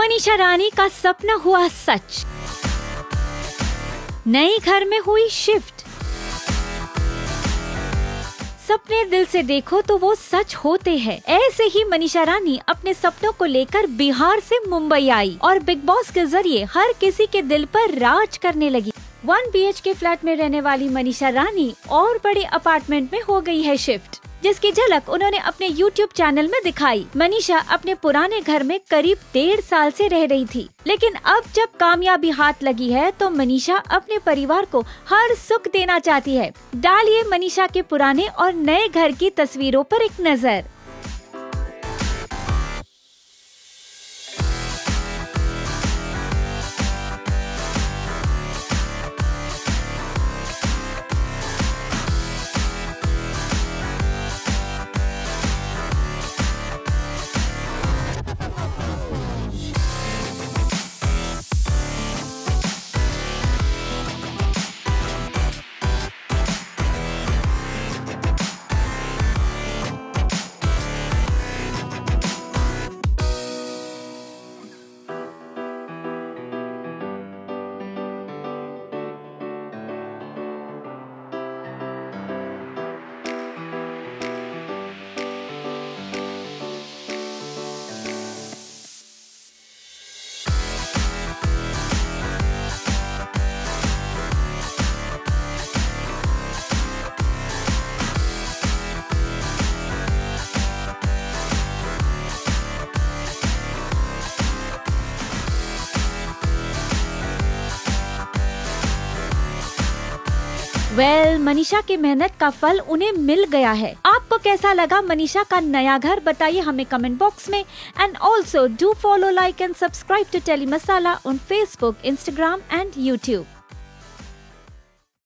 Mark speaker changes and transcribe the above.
Speaker 1: मनीषा रानी का सपना हुआ सच। नए घर में हुई शिफ्ट। सपने दिल से देखो तो वो सच होते हैं। ऐसे ही मनीषा रानी अपने सपनों को लेकर बिहार से मुंबई आई और बिग बॉस के ज़रिए हर किसी के दिल पर राज करने लगी। वन बीएच के फ्लैट में रहने वाली मनीषा रानी और बड़े अपार्टमेंट में हो गई है शिफ्ट। जिसकी झलक उन्होंने अपने YouTube चैनल में दिखाई। मनीषा अपने पुराने घर में करीब डेढ़ साल से रह रही थी। लेकिन अब जब कामयाबी हाथ लगी है तो मनीषा अपने परिवार को हर सुख देना चाहती है। डालिए मनीषा के पुराने और नए घर की तस्वीरों पर एक नज़र। वेल well, मनीषा की मेहनत का फल उन्हें मिल गया है। आपको कैसा लगा मनीषा का नया घर बताइए हमें कमेंट बॉक्स में। And also do follow like and subscribe to Telly Masala on Facebook Instagram and YouTube